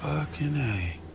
Fucking A.